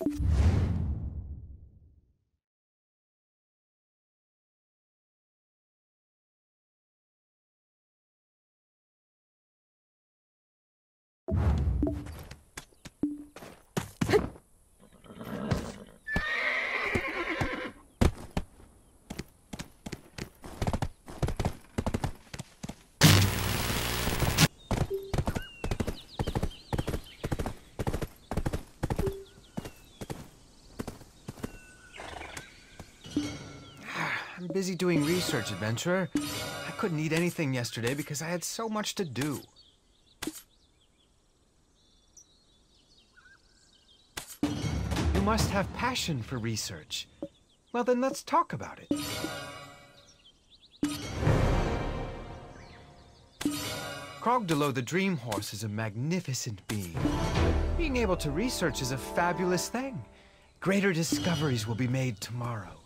you I'm busy doing research, adventurer. I couldn't eat anything yesterday because I had so much to do. You must have passion for research. Well, then let's talk about it. Krogdalo the Dream Horse is a magnificent being. Being able to research is a fabulous thing. Greater discoveries will be made tomorrow.